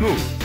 Move.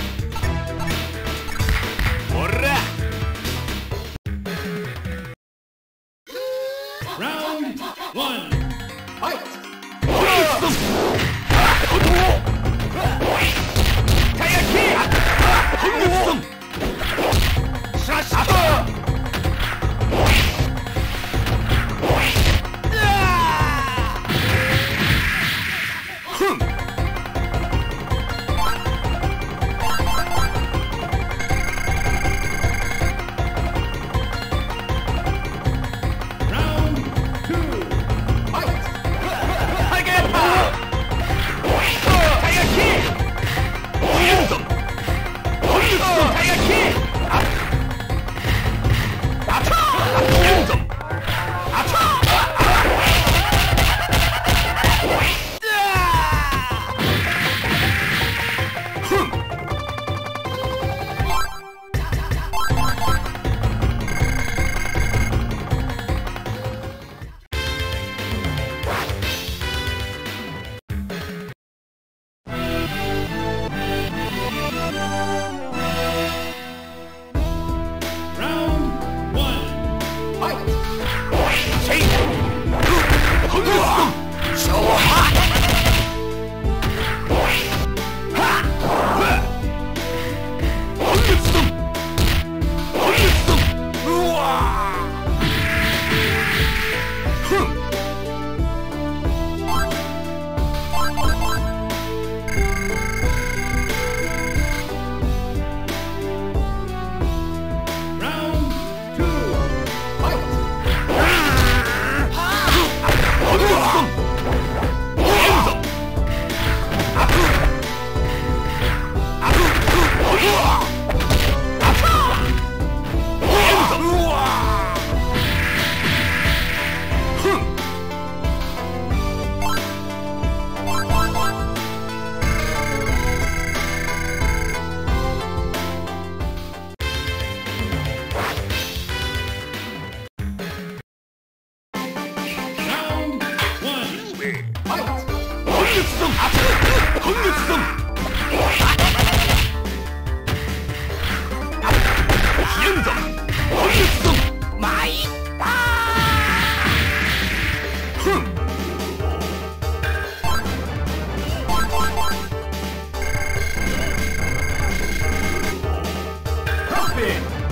は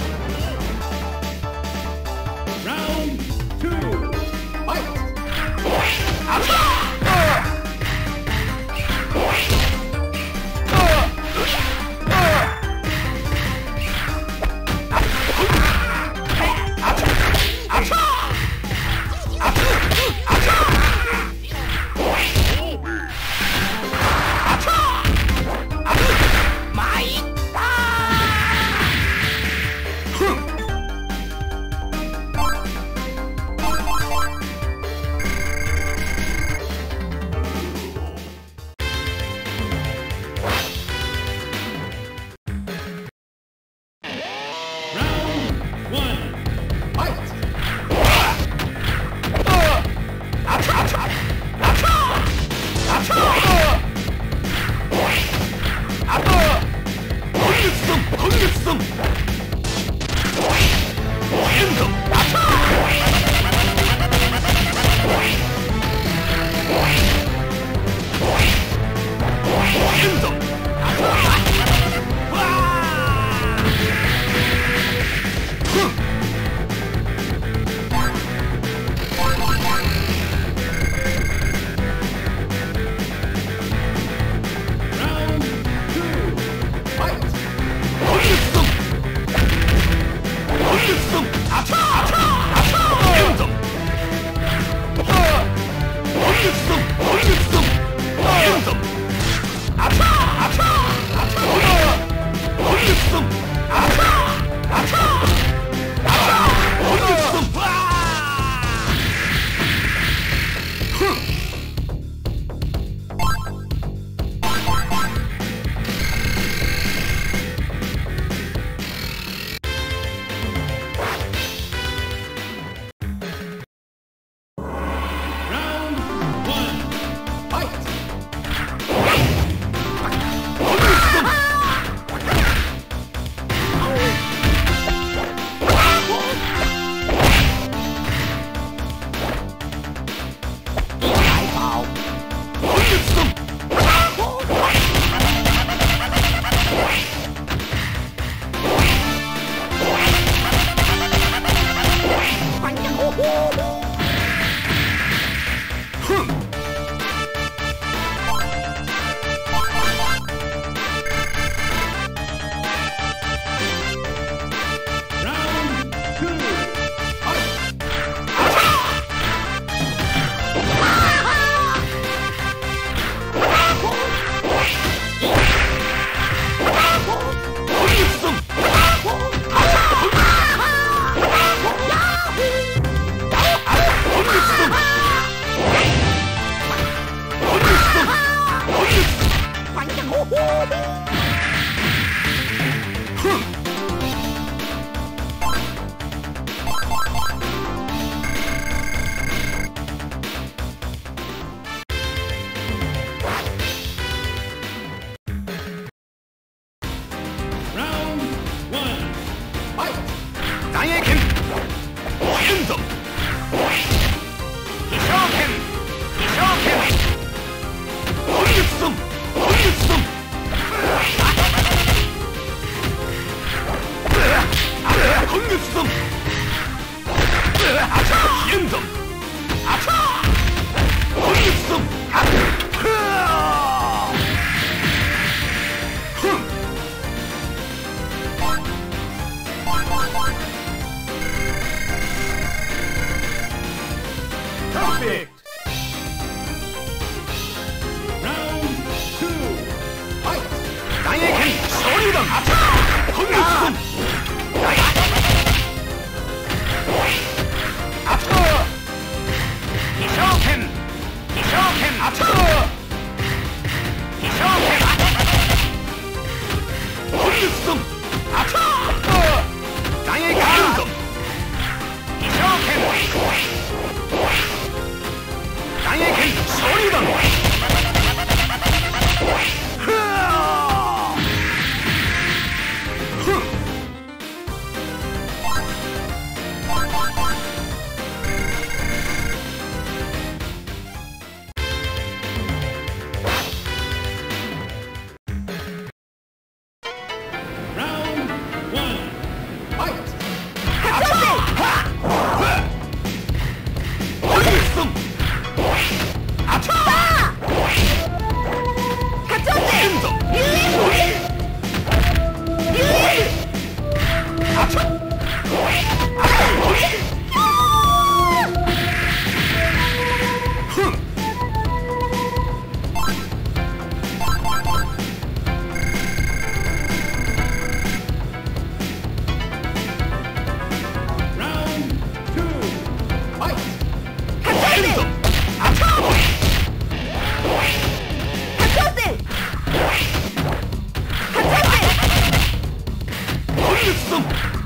dostum.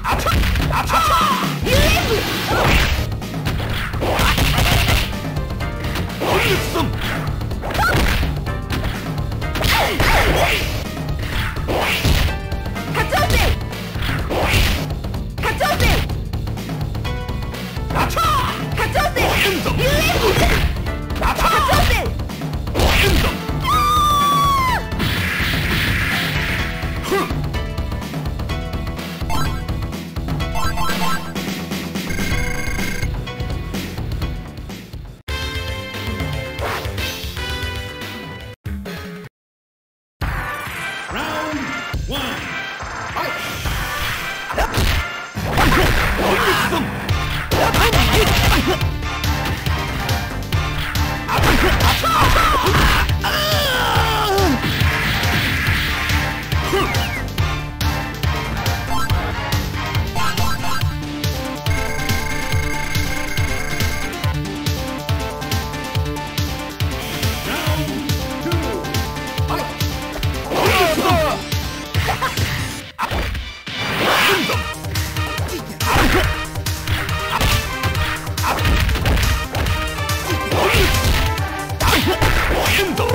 One. 剣道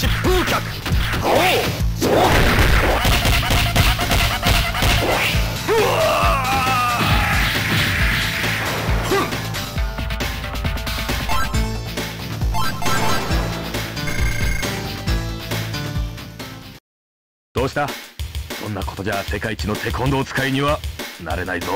疾風客どうした？そんなことじゃ世界一のテコンドー使いにはなれないぞ。